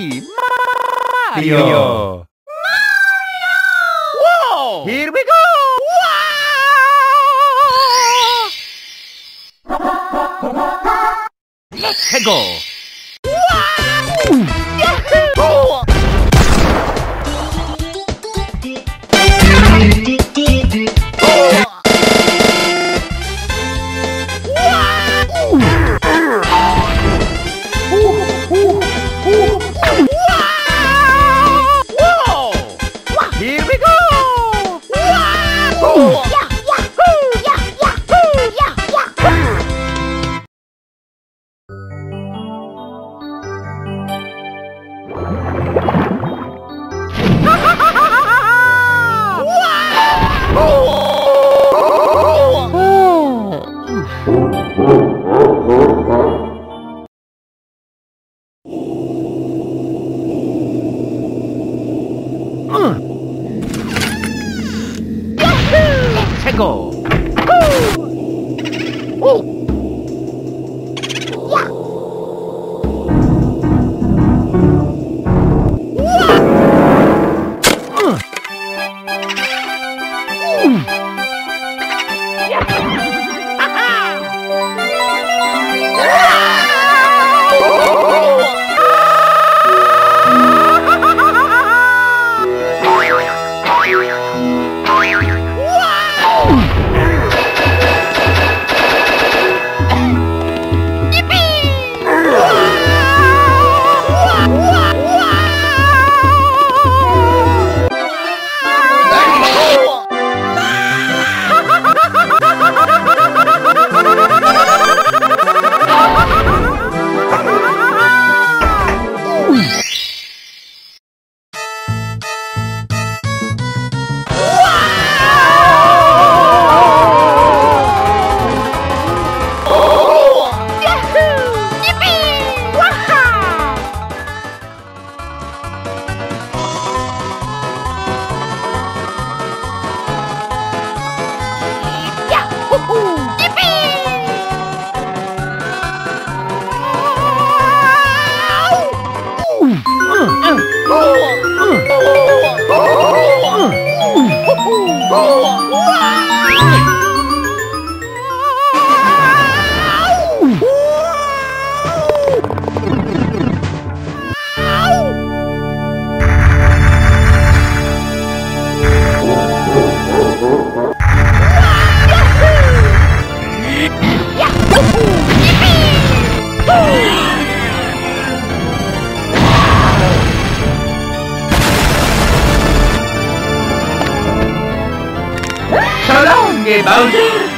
me, Mario. Whoa! Here we go! Let's go! Let's go! So long, Bowser!